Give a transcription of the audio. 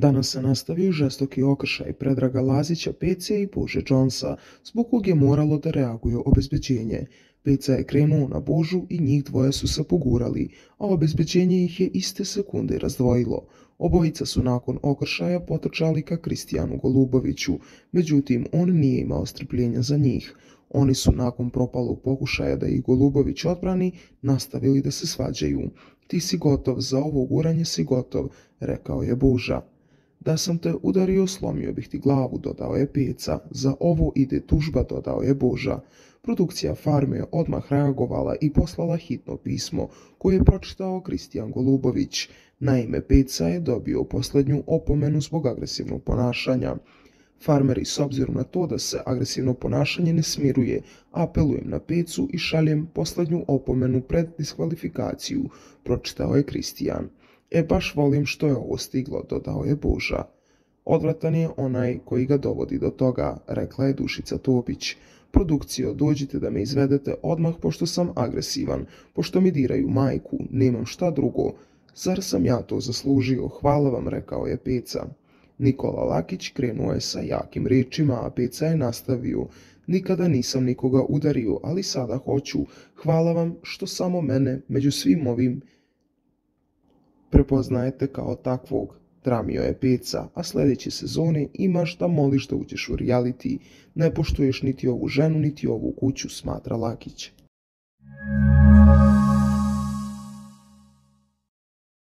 Danas se nastavio žestoki okršaj Predraga Lazića, Peca i Bože Jonesa, zbog kog je moralo da reaguje obezbeđenje. Peca je krenuo na Božu i njih dvoje su se pogurali, a obezbeđenje ih je iste sekunde razdvojilo. Obojica su nakon okršaja potrčali ka Kristijanu Goluboviću, međutim on nije imao strpljenja za njih. Oni su nakon propalog pokušaja da ih Golubović odbrani nastavili da se svađaju. Ti si gotov, za ovo guranje si gotov, rekao je Boža. Da sam te udario, slomio bih ti glavu, dodao je Peca. Za ovo ide tužba, dodao je Boža. Produkcija farme je odmah reagovala i poslala hitno pismo koje je pročitao Kristijan Golubović. Naime, Peca je dobio posljednju opomenu zbog agresivnog ponašanja. Farmeri, s obzirom na to da se agresivno ponašanje ne smiruje, apelujem na Pecu i šaljem posljednju opomenu pred diskvalifikaciju, pročitao je Kristijan. E baš volim što je ovo stiglo, dodao je Boža. Odvratan je onaj koji ga dovodi do toga, rekla je Dušica Topić. Produkcijo, dođite da me izvedete odmah pošto sam agresivan, pošto mi diraju majku, nemam šta drugo. Zar sam ja to zaslužio, hvala vam, rekao je Peca. Nikola Lakić krenuo je sa jakim riječima, a Peca je nastavio. Nikada nisam nikoga udario, ali sada hoću. Hvala vam što samo mene među svim ovim prepoznajete kao takvog. Tramio je Peca, a sljedeće sezone imaš da moliš da uđeš u reality. Ne poštuješ niti ovu ženu, niti ovu kuću, smatra Lakić.